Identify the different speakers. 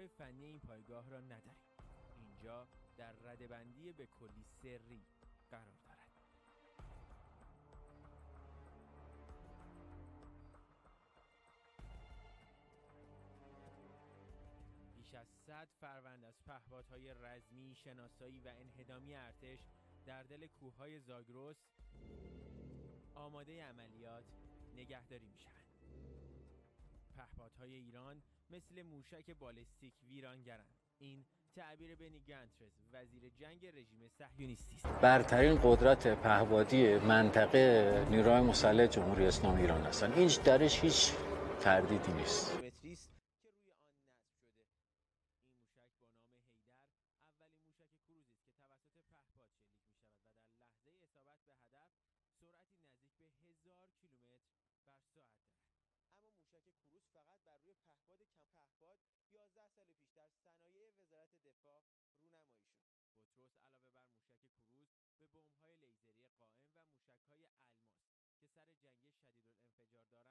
Speaker 1: های فنی این پایگاه را نداریم. اینجا در ردبندی به کلی سری قرار دارد. بیش از 100 فروند از پهپادهای رزمی، شناسایی و انهدامی ارتش در دل کوههای زاگرس آماده عملیات نگهداری می شوند. پهپادهای ایران مثل موشک بالستیک ویرانگرند. این تعبیر بنی گنترز وزیر جنگ رژیم صهیونیستی است.
Speaker 2: برترین قدرت پهپادی منطقه نیروهای مسلح جمهوری اسلامی ایران هستند. این درش هیچ تردیدی نیست.
Speaker 1: بر روی پهپاد کم پهپاد 11 سال پیش در صنایع وزارت دفاع رونمایی شد. بطرس علاوه بر موشک کروز به بمب‌های لیزری قائم و موشک‌های الماس که سر جنگی شدیدالانفجار دارند هم مجهز